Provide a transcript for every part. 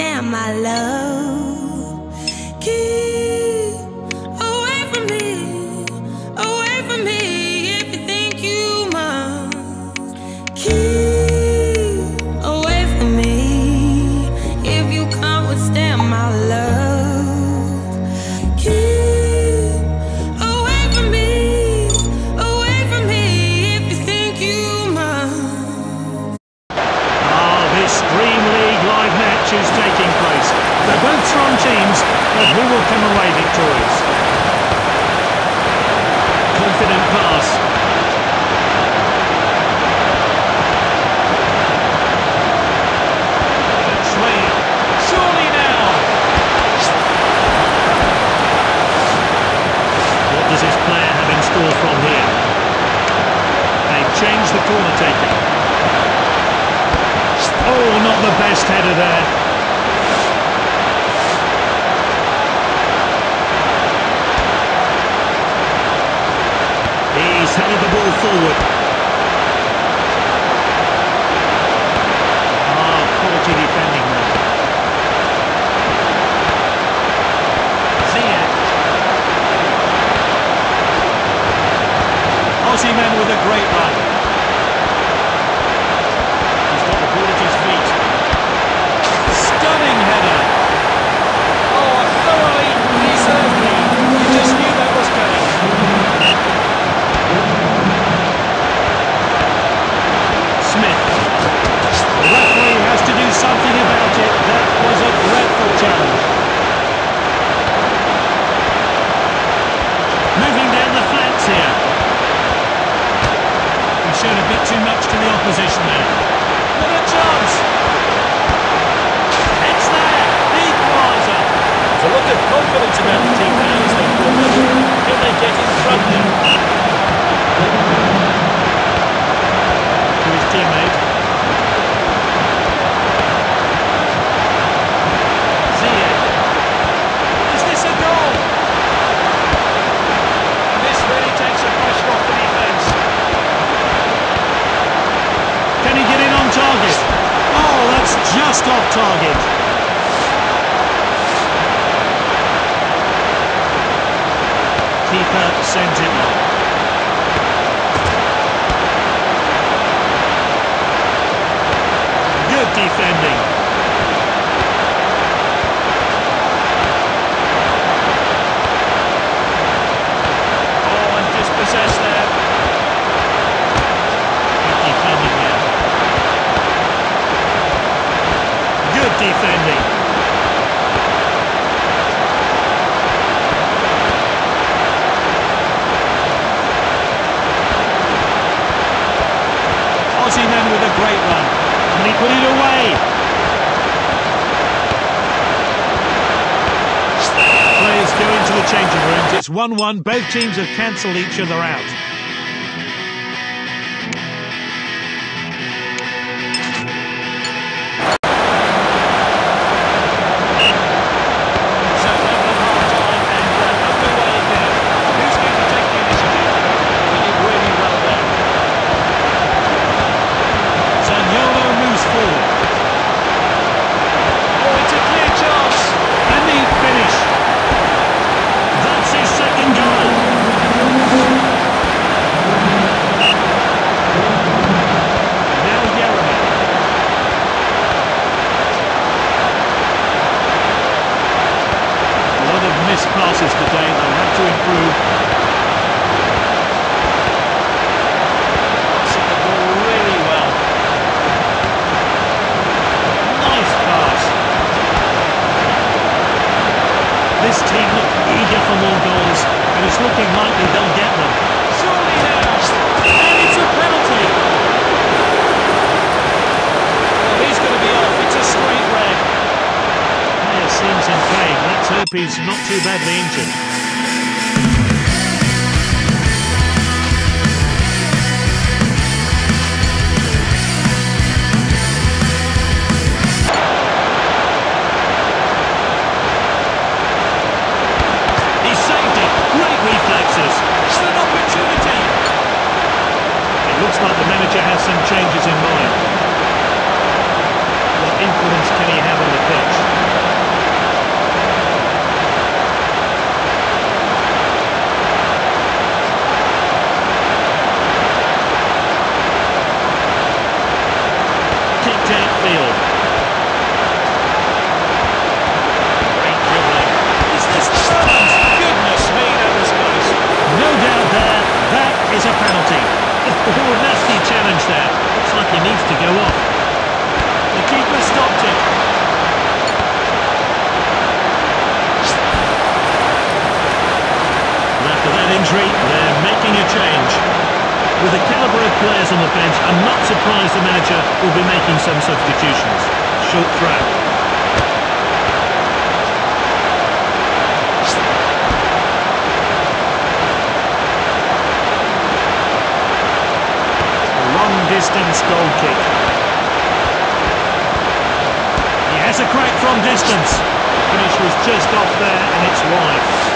Damn, my love. who will come away victorious? Confident pass. Surely now. What does this player have in store from here? They've changed the corner taker. Oh, not the best header there. ball forward. Ah, quality defending there. Ziyech. men with a great run. target. Keeper sends it long. defending. Ozyman with a great run. And he put it away. Players go into the changing rooms. It's 1-1. Both teams have cancelled each other out. table eager more goals, and it's looking likely they'll get them. Surely now, and it's a penalty. He's going to be off. It's a straight red. Player seems in pain. Let's hope he's not too badly injured. He needs to go off. The keeper stopped it. After that injury, they're making a change. With the calibre of players on the bench, I'm not surprised the manager will be making some substitutions. Short throw. Distance goal kick. He has a crack from distance. Finish was just off there and it's wide.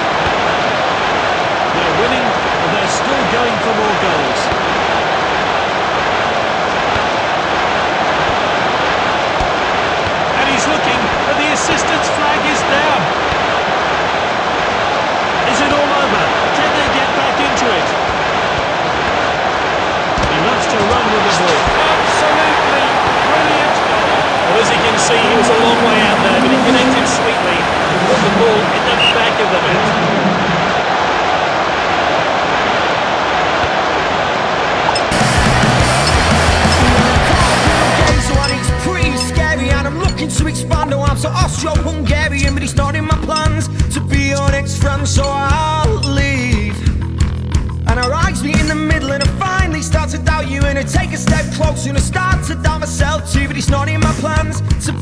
Austro-Hungarian, but it's not in my plans to be your next friend, so I'll leave. And our eyes meet in the middle, and I finally start to doubt you. And I take a step closer, and I start to doubt myself too. But it's not in my plans to